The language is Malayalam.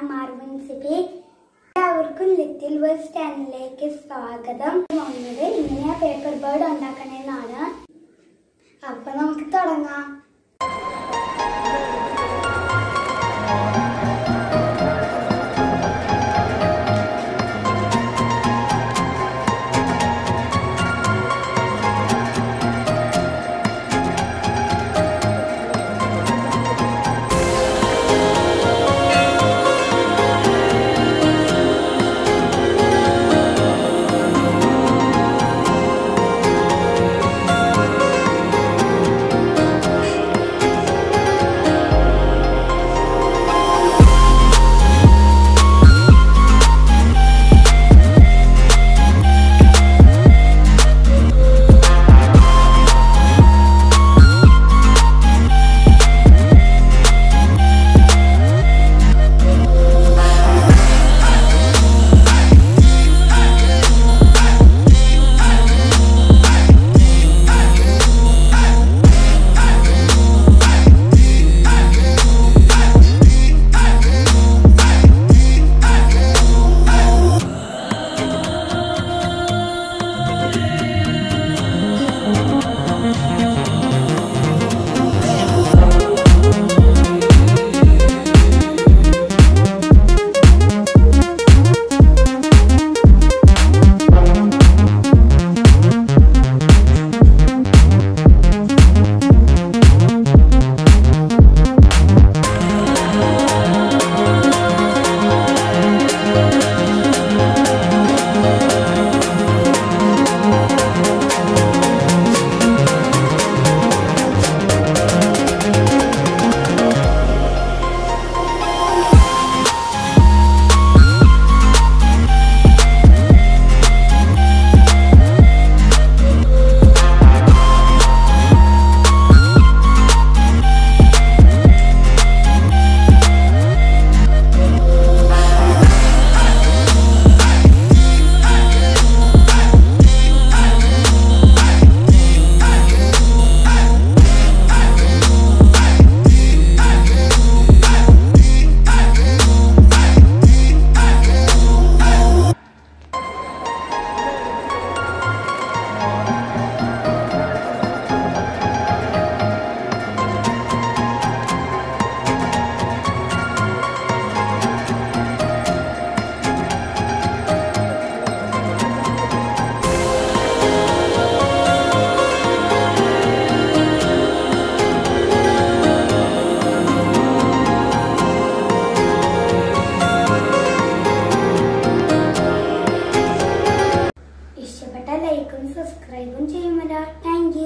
മാർവിൻ സിബി എല്ലാവർക്കും ലിറ്റിൽ വേഴ്സ് സ്റ്റാൻഡിലേക്ക് സ്വാഗതം. വന്നത് ഇങ്ങനെയാ പേപ്പർ ബേർഡ് ഉണ്ടാക്കണേന്നാണ്. അപ്പൊ നമുക്ക് തുടങ്ങാം. ലൈക്കും സബ്സ്ക്രൈബും ചെയ്യുമല്ലോ. താങ്ക്